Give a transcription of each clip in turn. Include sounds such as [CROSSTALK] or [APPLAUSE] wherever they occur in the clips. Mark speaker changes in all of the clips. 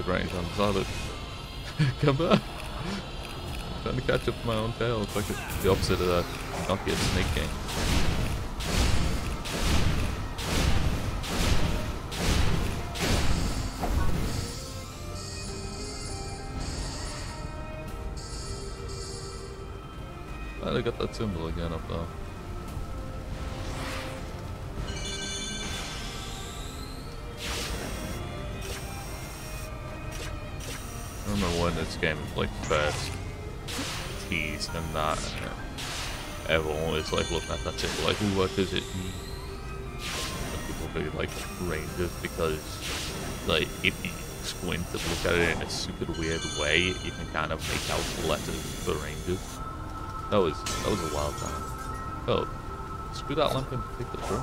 Speaker 1: rapid range on Solid. [LAUGHS] Come back. I'm trying to catch up my own tail. It's like the opposite of that Nokia snake game. I got that symbol again up though. I remember when this game like first teased and that and everyone like looking at that symbol like, what does it mean? And people really like ranges because like if you squint and look at it in a super weird way, you can kind of make out the letters for ranges. That was that was a wild time. Oh, screw that lamp in particular,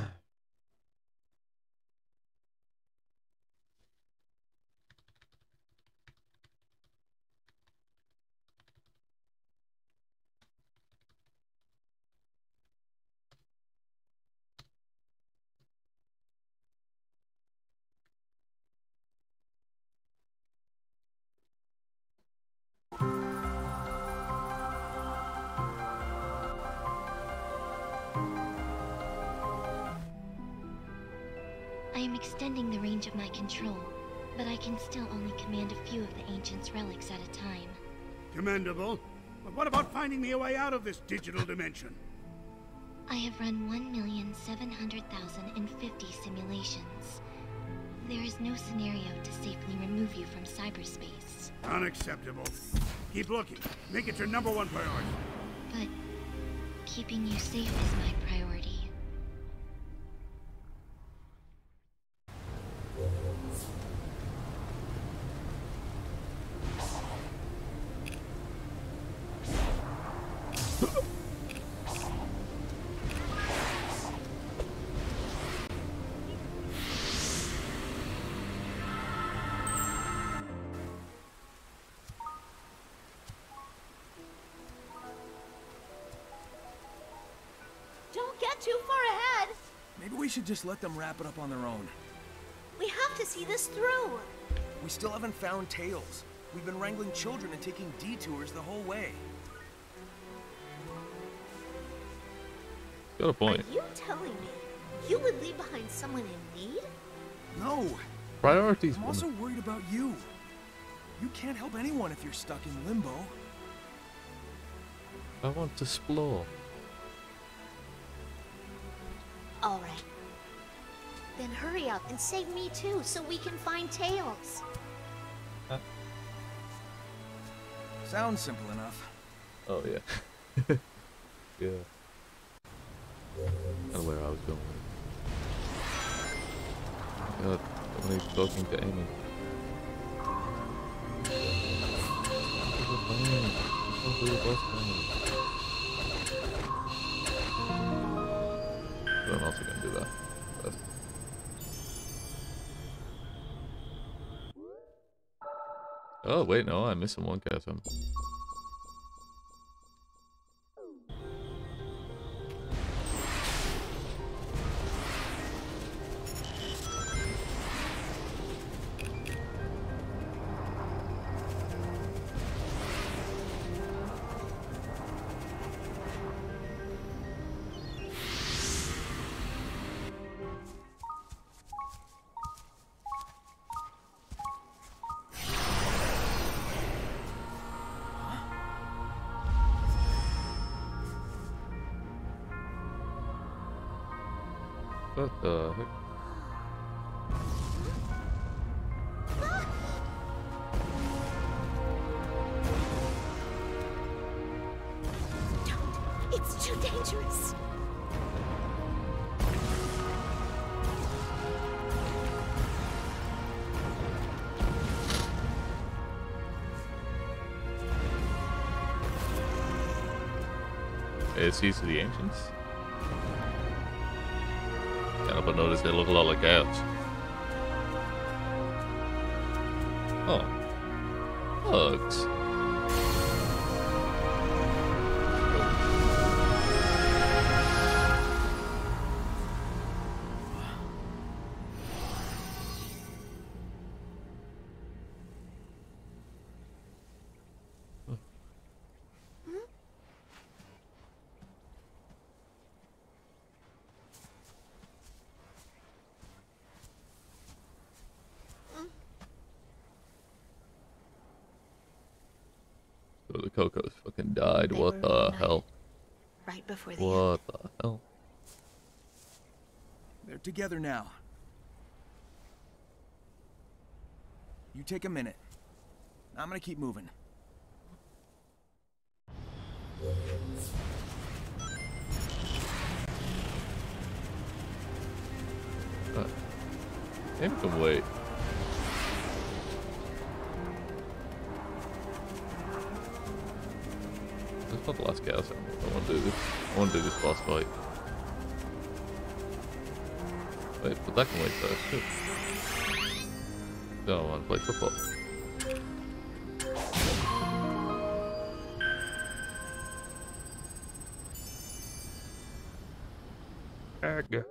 Speaker 2: extending the range of my control, but I can still only command a few of the Ancient's relics at a time.
Speaker 3: Commendable. But what about finding me a way out of this digital dimension?
Speaker 2: I have run 1,700,050 simulations. There is no scenario to safely remove you from cyberspace.
Speaker 3: Unacceptable. Keep looking. Make it your number one priority.
Speaker 2: But keeping you safe is my priority.
Speaker 4: Too far ahead.
Speaker 5: Maybe we should just let them wrap it up on their own.
Speaker 4: We have to see this through.
Speaker 5: We still haven't found Tails. We've been wrangling children and taking detours the whole way.
Speaker 1: Got a point.
Speaker 4: Are you telling me you would leave behind someone in need?
Speaker 5: No!
Speaker 1: Priorities.
Speaker 5: I'm also worried about you. You can't help anyone if you're stuck in limbo.
Speaker 1: I want to explore.
Speaker 4: All right. Then hurry up and save me too, so we can find Tails.
Speaker 5: Sounds simple enough.
Speaker 1: Oh yeah. [LAUGHS] yeah. I don't know where I was going. God, when he's talking to Amy. This is fine. It's not I'm also gonna do that. first. Oh wait, no, I'm missing one chasm. What the heck?
Speaker 4: It's too dangerous.
Speaker 1: It's these the ancients but notice they look a lot like calves. Oh. Hugs. Kocos fucking died.
Speaker 4: They
Speaker 1: What the
Speaker 4: reunited
Speaker 1: hell?
Speaker 4: Right before the end.
Speaker 1: What the hell?
Speaker 5: They're together now. You take a minute. I'm gonna keep moving.
Speaker 1: Uh, maybe we can wait. Is not the last emerald. I want to do this. I want to do this boss fight. Wait, but that can wait first too. No, want to play football. Egg.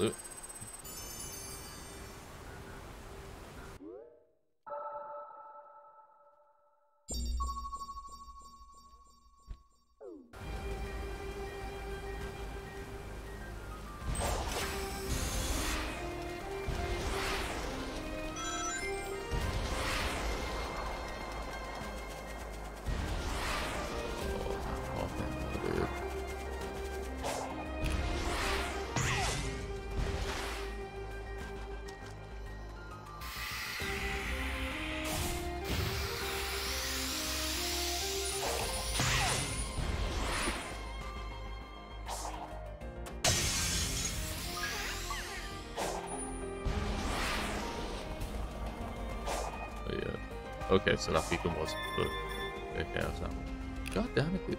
Speaker 1: Loot. Okay, so that beacon was for the chaos emerald. God damn it, dude.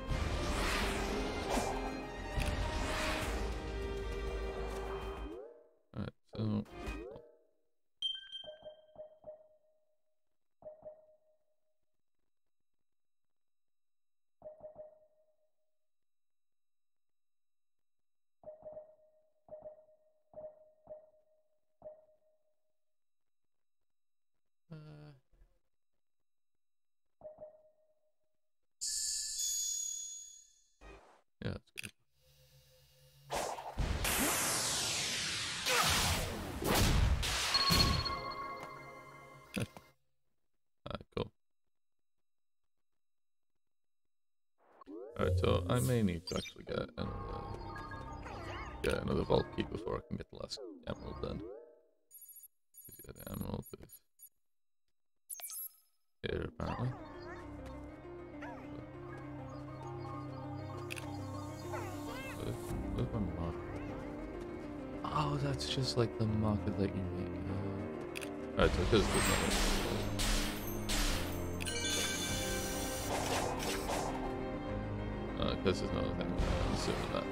Speaker 1: So I may need to actually get another get another vault key before I can get the last emerald. 'Cause, Yeah, the emerald is here apparently. Where's my mark? Oh, that's just like the marker that you make. Uh, Alright, so because there's nothing. Uh, is there's another thing. I'm assuming that.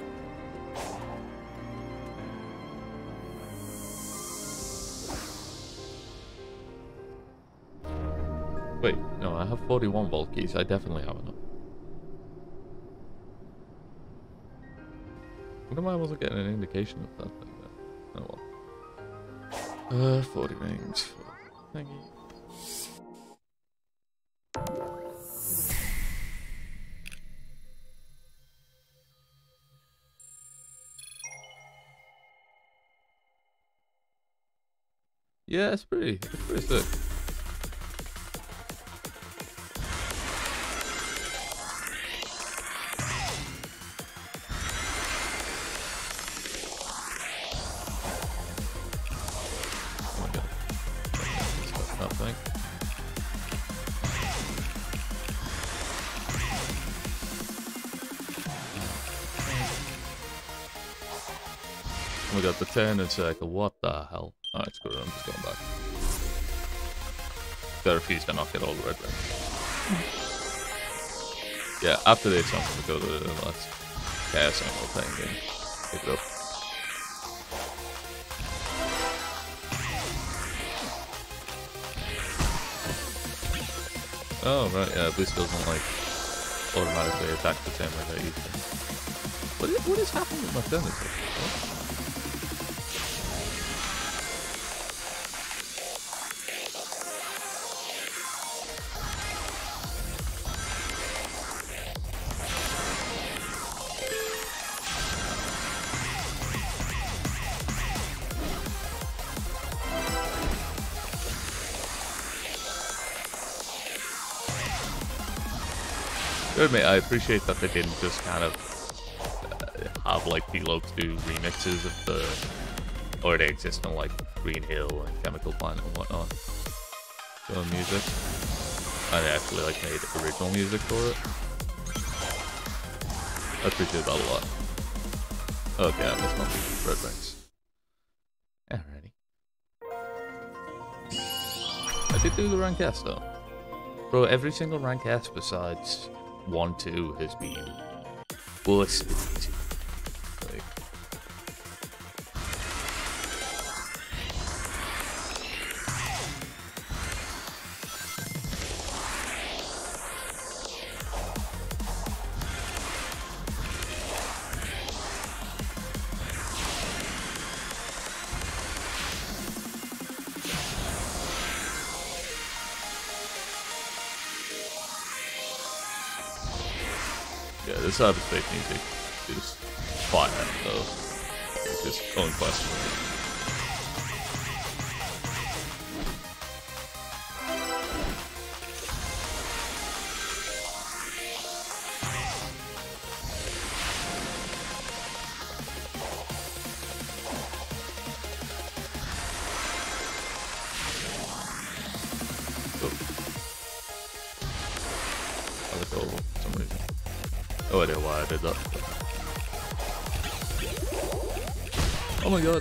Speaker 1: Wait, no, I have 41 vault keys. I definitely have enough. What am I wasn't getting an indication of that thing? Oh well. Uh, 40 rings. Thank you. Yeah, it's pretty. It's pretty sick. Oh we got the turning circle, what the hell? Alright, screw it, I'm just going back. I refuse to not get all the red rings. Yeah, after this I'm gonna go to the last Chaos Emerald thing and pick it up. Oh, right, yeah, this doesn't, like, automatically attack the same way that you do. What is, what is happening with my furniture? Admit, I appreciate that they didn't just kind of uh, have like Tee Lopes do remixes of the already existing like Green Hill and Chemical Plant and whatnot. So music. And they actually like made original music for it. I appreciate that a lot. Okay, I missed my red rings. Alrighty. I did do the rank S though. Bro, every single rank S besides 1 2 has been busted. Yeah, this cyberspace music is fire though. It's just unquestionable.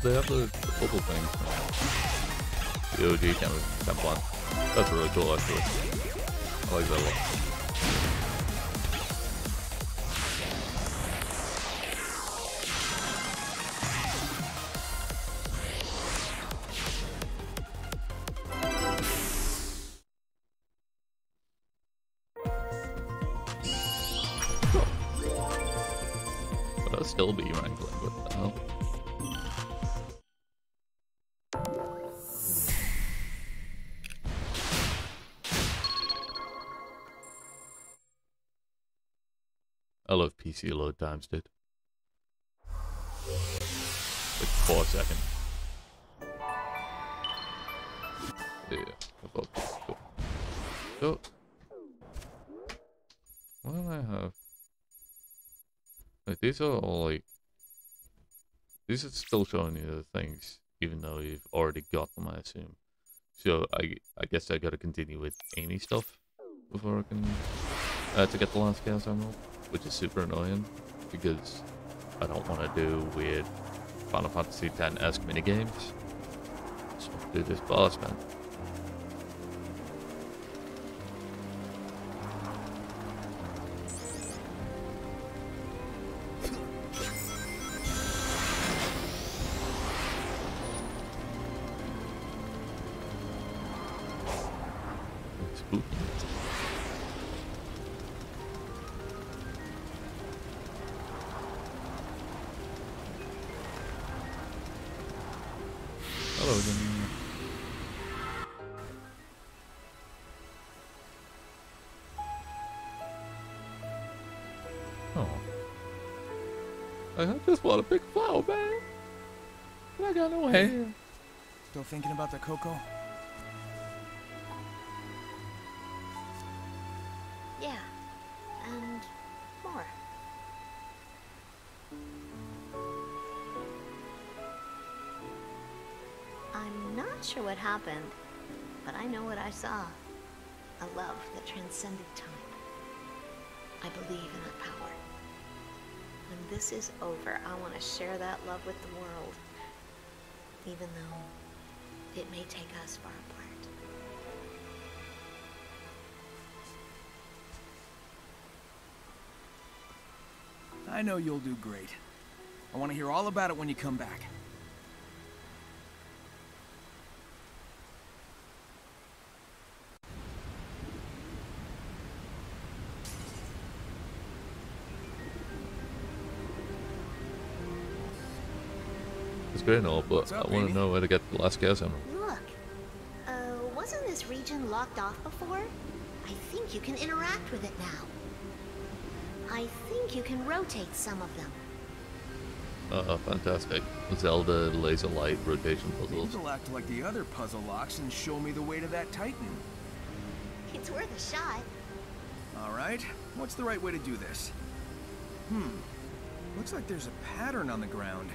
Speaker 1: Oh they have the, bubble thing. The OG camera temp one. That's really cool actually. I like that a PC load times, dude. Like four seconds. Yeah, about cool. So, what do I have? Like these are all like these are still showing you the things, even though you've already got them, I assume. So I I guess I gotta continue with Amy stuff before I can uh, to get the last Chaos Emerald, which is super annoying because I don't want to do weird Final Fantasy X-esque minigames. So do this boss, man. I just want a big flower, man. But I got no hair.
Speaker 5: Still thinking about the Koco?
Speaker 4: Yeah. And more. I'm not sure what happened, but I know what I saw. A love that transcended time. I believe in that power. This is over, I want to share that love with the world. even though it may take us far apart.
Speaker 5: I know you'll do great. I want to hear all about it when you come back.
Speaker 1: It's great and all, but
Speaker 5: up,
Speaker 1: I want to know where to get the last gas ammo.
Speaker 4: Look, uh, wasn't this region locked off before? I think you can interact with it now. I think you can rotate some of them.
Speaker 1: Uh, fantastic. Zelda laser light rotation
Speaker 5: Maybe
Speaker 1: puzzles.
Speaker 5: they'll act like the other puzzle locks and show me the way to that Titan.
Speaker 4: It's worth a shot.
Speaker 5: All right, what's the right way to do this? Hmm, looks like there's a pattern on the ground.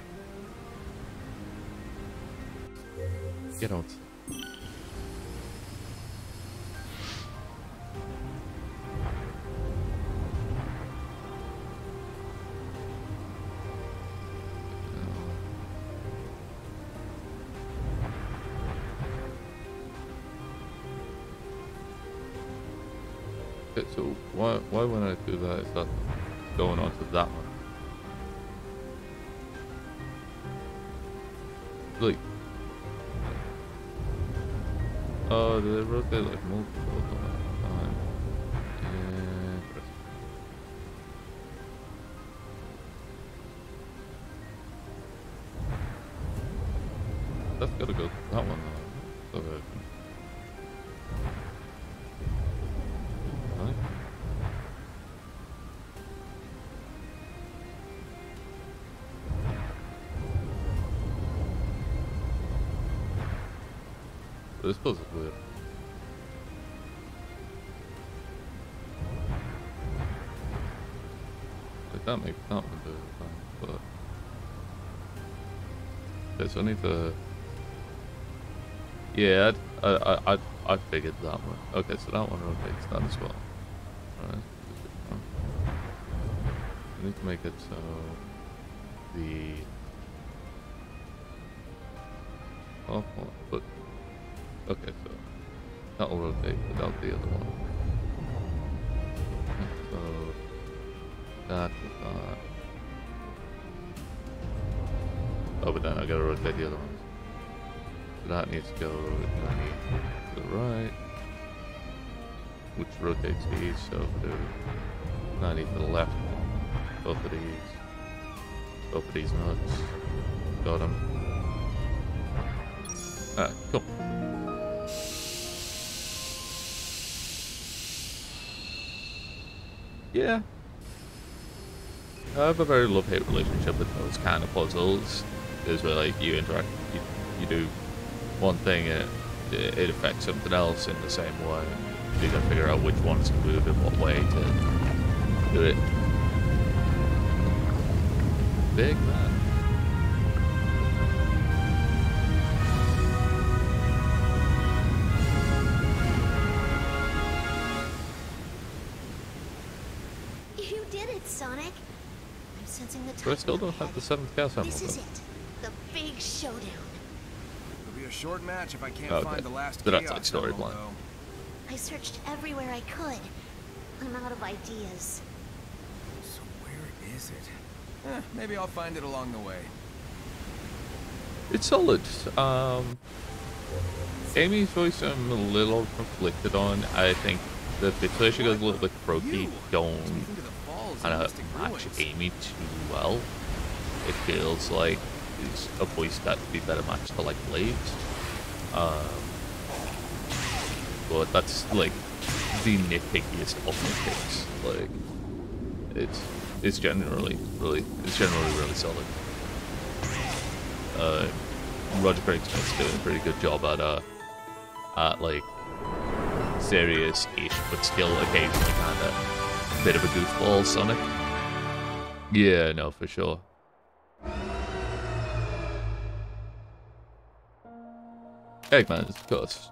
Speaker 1: Get out. So why why when I do that is that going on to that one? Like Oh, they rotate like multiple times? That's gotta go that one that makes that one do but I need to. Yeah, I I I I figured that one. Okay, so that one rotates that as well. Alright. I need to make it so the oh, but okay, so that will rotate without the other one. That with that. Oh, but then I gotta rotate the other ones. So that needs to go 90 to the right, which rotates these. So if do 90 to the left, both of these, both of these nuts, got them. Alright, cool. Yeah. I have a very love-hate relationship with those kind of puzzles. Is where like you interact, you, you do one thing and it, it affects something else in the same way. You gotta figure out which ones to move in what way to do it. Big man.
Speaker 4: You did it, Sonic. I'm sensing the
Speaker 1: But I still don't have the seventh gas ammo.
Speaker 4: This is it. The big showdown.
Speaker 5: It'll be a short match if I can't
Speaker 1: Okay,
Speaker 5: find the last
Speaker 1: but that's
Speaker 5: chaos
Speaker 1: like story
Speaker 5: emerald,
Speaker 1: plan.
Speaker 5: though.
Speaker 4: I searched everywhere I could. I'm out of ideas.
Speaker 5: So where is it? Eh, maybe I'll find it along the way.
Speaker 1: It's solid. Um, Amy's voice I'm a little conflicted on. I think the bit she goes a little bit croaky
Speaker 5: You.
Speaker 1: don't
Speaker 5: Makes me think of the falls
Speaker 1: kind of match Amy too well. It feels like it's a voice that would be better matched to like Blaze. Um, but that's like the nitpickiest of nitpicks. Like it's it's generally really it's generally really solid. Uh, Roger Craig Smith's doing a pretty good job at uh at like serious-ish but still occasionally kind of bit of a goofball Sonic. Yeah, no, for sure. Eggman, of course.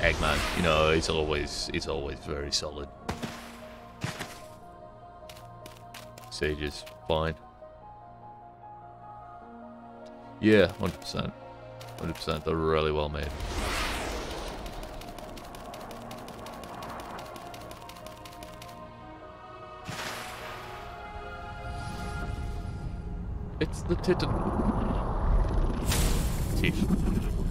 Speaker 1: Eggman, you know, he's always he's always very solid. Sage is fine. Yeah, 100%. 100%. They're really well made. It's the titan. Teeth.